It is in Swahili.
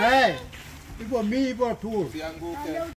Eh, ipo mi ipo tu.